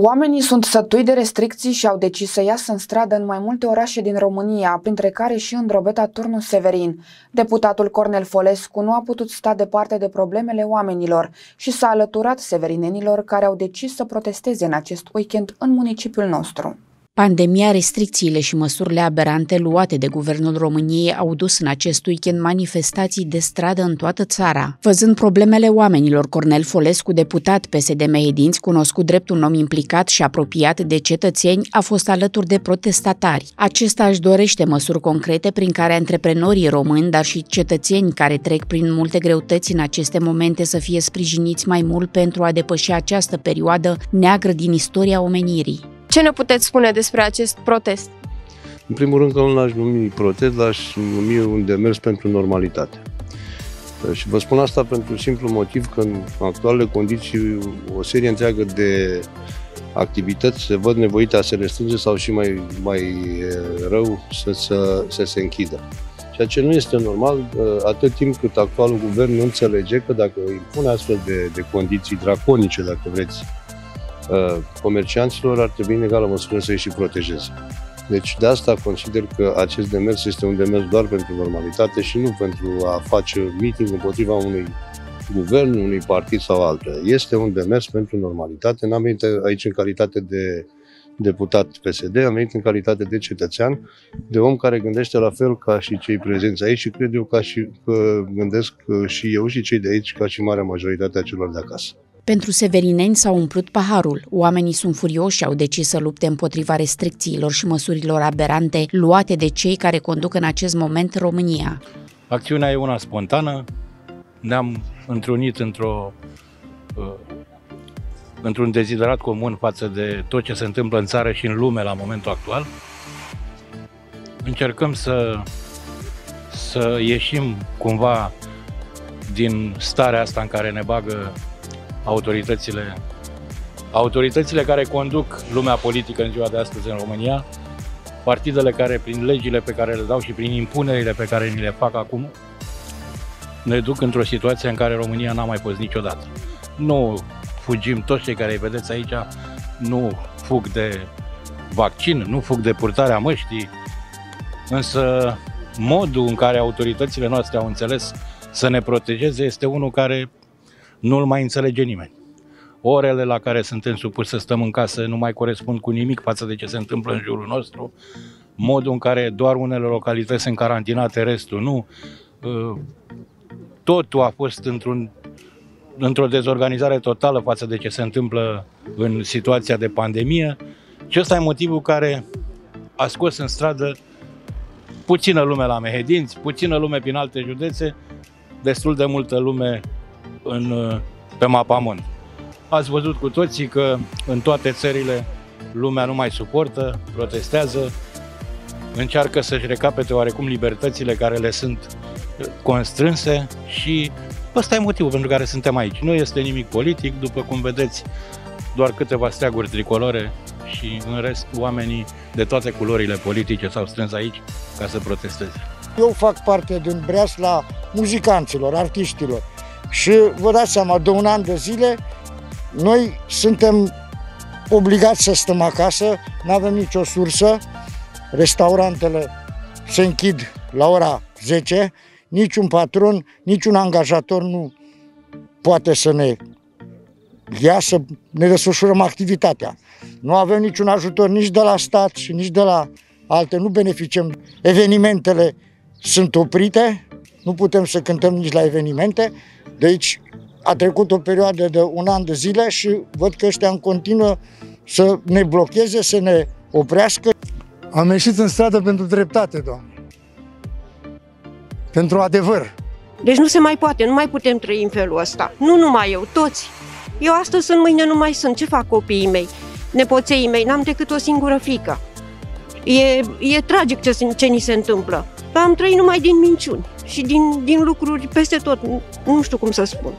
Oamenii sunt sătui de restricții și au decis să iasă în stradă în mai multe orașe din România, printre care și în Drobeta Turnu Severin. Deputatul Cornel Folescu nu a putut sta departe de problemele oamenilor și s-a alăturat severinenilor care au decis să protesteze în acest weekend în municipiul nostru. Pandemia, restricțiile și măsurile aberante luate de Guvernul României au dus în acest weekend manifestații de stradă în toată țara. Văzând problemele oamenilor, Cornel Folescu, deputat PSD Mehedinți, cunoscut drept un om implicat și apropiat de cetățeni, a fost alături de protestatari. Acesta își dorește măsuri concrete prin care antreprenorii români, dar și cetățeni care trec prin multe greutăți în aceste momente să fie sprijiniți mai mult pentru a depăși această perioadă neagră din istoria omenirii. Ce ne puteți spune despre acest protest? În primul rând că nu l-aș numi protest, l-aș numi un demers pentru normalitate. Și vă spun asta pentru simplu motiv că în actualele condiții o serie întreagă de activități se văd nevoite a se restrânge sau și mai, mai rău să, să, să se închidă. Ceea ce nu este normal atât timp cât actualul guvern nu înțelege că dacă impune astfel de, de condiții draconice, dacă vreți, Uh, comercianților ar trebui în egală măsură să-i și protejeze. Deci de asta consider că acest demers este un demers doar pentru normalitate și nu pentru a face meeting împotriva unui guvern, unui partid sau altul. Este un demers pentru normalitate. N-am venit aici în calitate de deputat PSD, am venit în calitate de cetățean, de om care gândește la fel ca și cei prezenți aici și cred eu ca și, că gândesc și eu și cei de aici ca și marea majoritate a celor de acasă. Pentru severineni s-a umplut paharul. Oamenii sunt furioși și au decis să lupte împotriva restricțiilor și măsurilor aberante luate de cei care conduc în acest moment România. Acțiunea e una spontană. Ne-am întrunit într-o uh, într-un deziderat comun față de tot ce se întâmplă în țară și în lume la momentul actual. Încercăm să, să ieșim cumva din starea asta în care ne bagă autoritățile, autoritățile care conduc lumea politică în ziua de astăzi în România, partidele care, prin legile pe care le dau și prin impunerile pe care ni le fac acum, ne duc într-o situație în care România n-a mai fost niciodată. Nu fugim, toți cei care îi vedeți aici, nu fug de vaccin, nu fug de purtarea măștii, însă modul în care autoritățile noastre au înțeles să ne protejeze este unul care nu-l mai înțelege nimeni. Orele la care suntem supuși să stăm în casă nu mai corespund cu nimic față de ce se întâmplă în jurul nostru. Modul în care doar unele localități sunt carantinate, restul nu. Uh, totul a fost într-un, într-o dezorganizare totală față de ce se întâmplă în situația de pandemie. Și ăsta e motivul care a scos în stradă puțină lume la Mehedinți, puțină lume prin alte județe, destul de multă lume în, pe mapamont. Ați văzut cu toții că în toate țările lumea nu mai suportă, protestează, încearcă să-și recapete oarecum libertățile care le sunt constrânse și ăsta e motivul pentru care suntem aici. Nu este nimic politic, după cum vedeți, doar câteva steaguri tricolore și în rest oamenii de toate culorile politice s-au strâns aici ca să protesteze. Eu fac parte din breasla muzicanților, artiștilor și vă dați seama, de un an de zile noi suntem obligați să stăm acasă, nu avem nicio sursă, restaurantele se închid la ora 10, niciun patron, niciun angajator nu poate să ne ia să ne desfășurăm activitatea. Nu avem niciun ajutor nici de la stat și nici de la alte, nu beneficiem. Evenimentele sunt oprite, nu putem să cântăm nici la evenimente, deci a trecut o perioadă de un an de zile și văd că ăștia în continuă să ne blocheze, să ne oprească. Am ieșit în stradă pentru dreptate, doamne. Pentru adevăr. Deci nu se mai poate, nu mai putem trăi în felul ăsta. Nu numai eu, toți. Eu astăzi sunt, mâine nu mai sunt. Ce fac copiii mei? Nepoței mei, n-am decât o singură fică. E, e tragic ce, ce ni se întâmplă. Am trăit numai din minciuni și din, din lucruri peste tot. Nu știu cum să spun.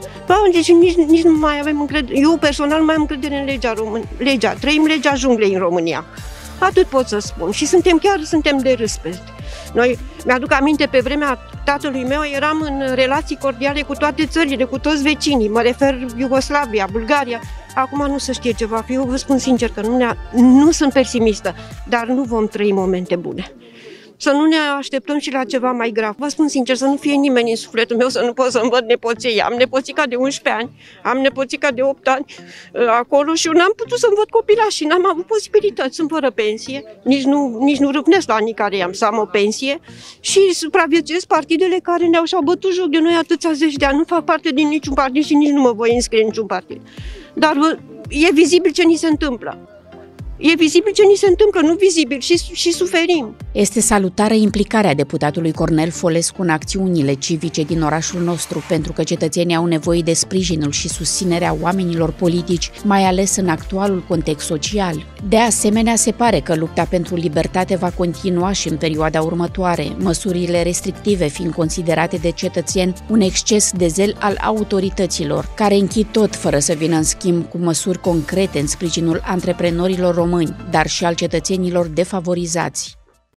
Deci nici, nici nu mai avem încredere. Eu personal nu mai am încredere în legea, român, legea. Trăim legea junglei în România. Atât pot să spun. Și suntem chiar suntem de râs peste. Noi, mi-aduc aminte, pe vremea tatălui meu eram în relații cordiale cu toate țările, cu toți vecinii. Mă refer Iugoslavia, Bulgaria. Acum nu se știe ce va fi. Eu vă spun sincer că nu, ne nu sunt pesimistă, dar nu vom trăi momente bune să nu ne așteptăm și la ceva mai grav. Vă spun sincer, să nu fie nimeni în sufletul meu să nu pot să-mi văd nepoții. Am nepoțica de 11 ani, am nepoțica de 8 ani uh, acolo și eu n-am putut să-mi văd și n-am avut posibilități, sunt fără pensie, nici nu, nici nu râvnesc la anii care am să am o pensie și supraviețuiesc partidele care ne-au și-au bătut joc de noi atâția zeci de ani. Nu fac parte din niciun partid și nici nu mă voi înscrie în niciun partid. Dar e vizibil ce ni se întâmplă. E vizibil ce ni se întâmplă, nu vizibil, și, și suferim. Este salutară implicarea deputatului Cornel Folescu în acțiunile civice din orașul nostru, pentru că cetățenii au nevoie de sprijinul și susținerea oamenilor politici, mai ales în actualul context social. De asemenea, se pare că lupta pentru libertate va continua și în perioada următoare, măsurile restrictive fiind considerate de cetățeni un exces de zel al autorităților, care închid tot fără să vină în schimb cu măsuri concrete în sprijinul antreprenorilor români, dar și al cetățenilor defavorizați.